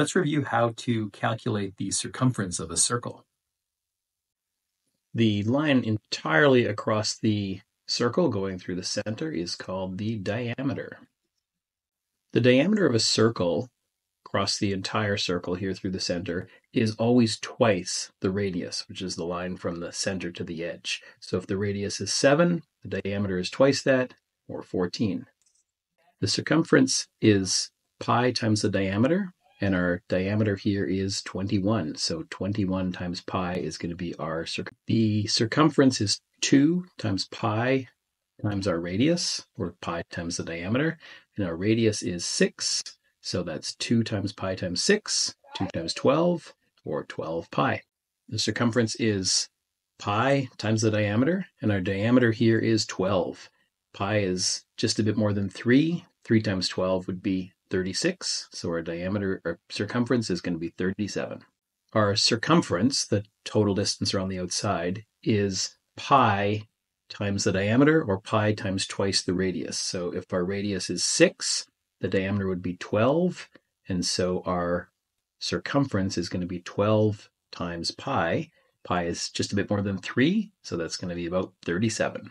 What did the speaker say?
Let's review how to calculate the circumference of a circle. The line entirely across the circle going through the center is called the diameter. The diameter of a circle across the entire circle here through the center is always twice the radius, which is the line from the center to the edge. So if the radius is 7, the diameter is twice that, or 14. The circumference is pi times the diameter, and our diameter here is 21. So 21 times pi is going to be our circumference. The circumference is 2 times pi times our radius, or pi times the diameter. And our radius is 6. So that's 2 times pi times 6, 2 times 12, or 12 pi. The circumference is pi times the diameter, and our diameter here is 12. Pi is just a bit more than 3. 3 times 12 would be 36. So our diameter or circumference is going to be 37. Our circumference, the total distance around the outside, is pi times the diameter or pi times twice the radius. So if our radius is 6, the diameter would be 12. And so our circumference is going to be 12 times pi. Pi is just a bit more than 3, so that's going to be about 37.